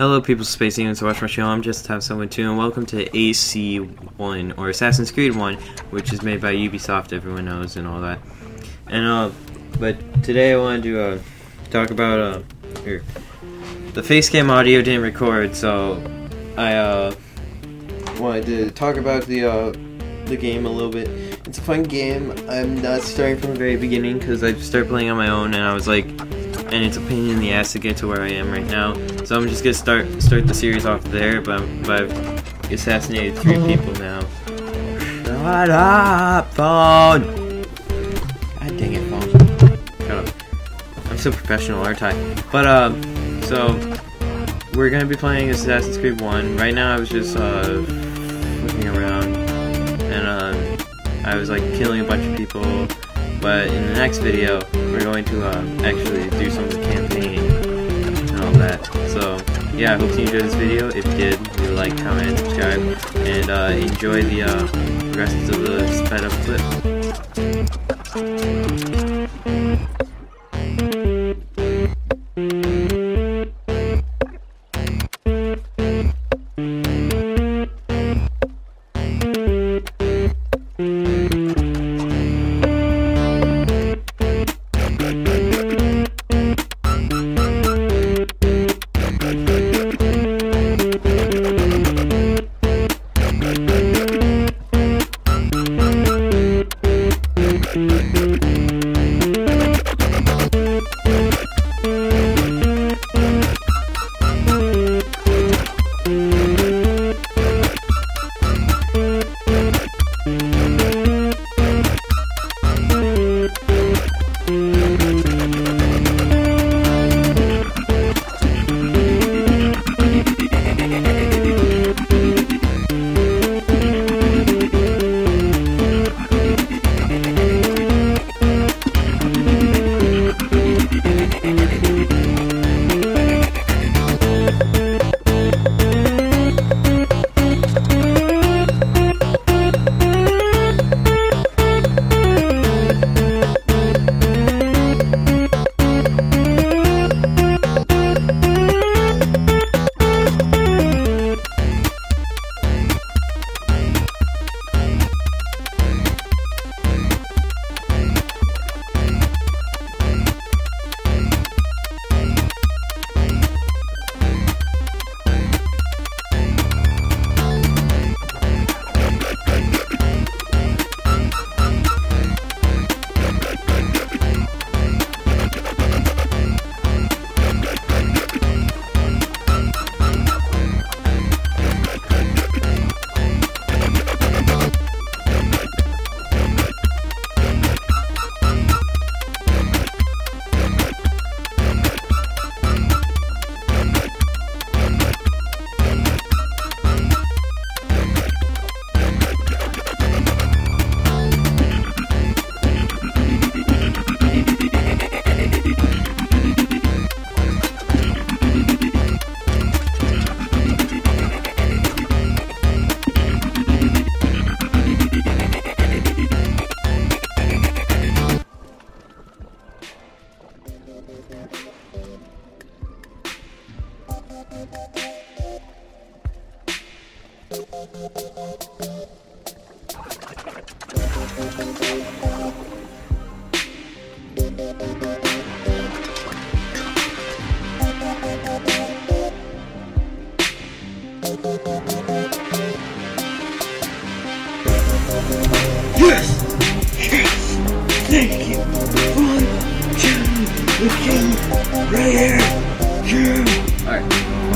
Hello people in to watch my show, I'm just have someone too and welcome to AC1 or Assassin's Creed 1 which is made by Ubisoft everyone knows and all that. And uh but today I wanted to uh talk about uh here. The facecam audio didn't record so I uh wanted to talk about the uh the game a little bit. It's a fun game. I'm not starting from the very beginning because I started playing on my own and I was like and it's a pain in the ass to get to where I am right now. So I'm just gonna start start the series off there, but, but I've assassinated three people now. Shut up, phone! God dang it, phone. Shut up. I'm so professional, aren't I? But, um, so, we're gonna be playing Assassin's Creed 1. Right now I was just, uh, looking around, and, um, I was, like, killing a bunch of people, but in the next video, we're going to uh, actually do some of the campaign and all that. So, yeah, I hope you enjoyed this video. If you did, a like, comment, subscribe, and uh, enjoy the uh, rest of the sped up clip. Yes! Yes! Thank you! Right here! Yeah!